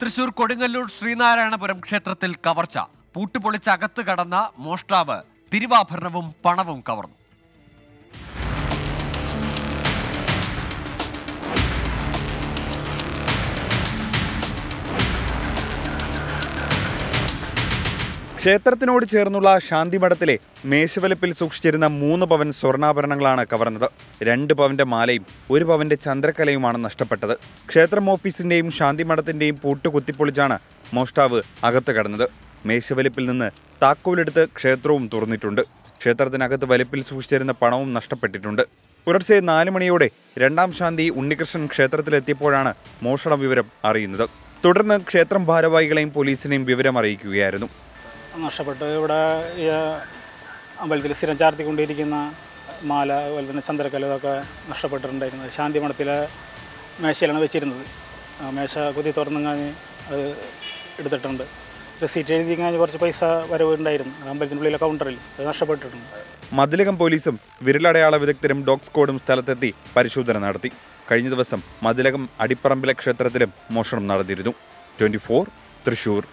തൃശൂർ കൊടുങ്ങല്ലൂർ ശ്രീനാരായണപുരം ക്ഷേത്രത്തിൽ കവർച്ച. പൂട്ടുപൊളിച്ച് അകത്ത് കടന്ന മോഷ്ടാവ് തിരുവാഭരണവും പണവും കവർന്നു. ക്ഷേത്രത്തിനോട് ചേർന്നുള്ള ശാന്തിമഠത്തിലെ മേശവലപ്പിൽ സൂക്ഷിച്ചിരുന്ന മൂന്ന് പവൻ സ്വർണാഭരണങ്ങളാണ് കവർന്നത്. രണ്ട് പവന്റെ മാലയും ഒരു പവന്റെ ചന്ദ്രക്കലയുമാണ് നഷ്ടപ്പെട്ടത്. ക്ഷേത്രം ഓഫീസിന്റെയും ശാന്തിമഠത്തിന്റെയും പൂട്ട് കുത്തിപ്പൊളിച്ചാണ് മോഷ്ടാവ് അകത്ത് കടന്നത്. മേശവലിപ്പിൽ നിന്ന് താക്കോലെടുത്ത് ക്ഷേത്രവും തുറന്നിട്ടുണ്ട്. ക്ഷേത്രത്തിനകത്ത് വലിപ്പിൽ സൂക്ഷിച്ചിരുന്ന പണവും നഷ്ടപ്പെട്ടിട്ടുണ്ട്. പുലർച്ചെ നാല് മണിയോടെ രണ്ടാം ശാന്തി ഉണ്ണികൃഷ്ണൻ ക്ഷേത്രത്തിലെത്തിയപ്പോഴാണ് മോഷണ വിവരം അറിയുന്നത്. തുടർന്ന് ക്ഷേത്രം ഭാരവാഹികളെയും പോലീസിനെയും വിവരം അറിയിക്കുകയായിരുന്നു നഷ്ടപ്പെട്ട്. ഇവിടെ ഈ അമ്പലത്തിൽ സ്ഥിരം ചാർത്തിക്കൊണ്ടിരിക്കുന്ന മാല അതുപോലെ തന്നെ ചന്ദ്രക്കല ഇതൊക്കെ നഷ്ടപ്പെട്ടിട്ടുണ്ടായിരുന്നത് ശാന്തി മഠത്തിലെ മേശയിലാണ് വെച്ചിരുന്നത്. മേശ കുതി തുറന്നു കഴിഞ്ഞ് അത് എടുത്തിട്ടുണ്ട്. റെസീറ്റ് എഴുതി കഴിഞ്ഞ് കുറച്ച് പൈസ വരവുണ്ടായിരുന്നു. അമ്പലത്തിനുള്ളിലെ കൗണ്ടറിൽ അത് നഷ്ടപ്പെട്ടിട്ടുണ്ട്. മതിലകം പോലീസും വിരലടയാള വിദഗ്ധരും ഡോഗ് സ്ക്വാഡും സ്ഥലത്തെത്തി പരിശോധന നടത്തി. കഴിഞ്ഞ ദിവസം മതിലകം അടിപ്പറമ്പിലെ ക്ഷേത്രത്തിലും മോഷണം നടന്നിരുന്നു. ട്വന്റി തൃശൂർ.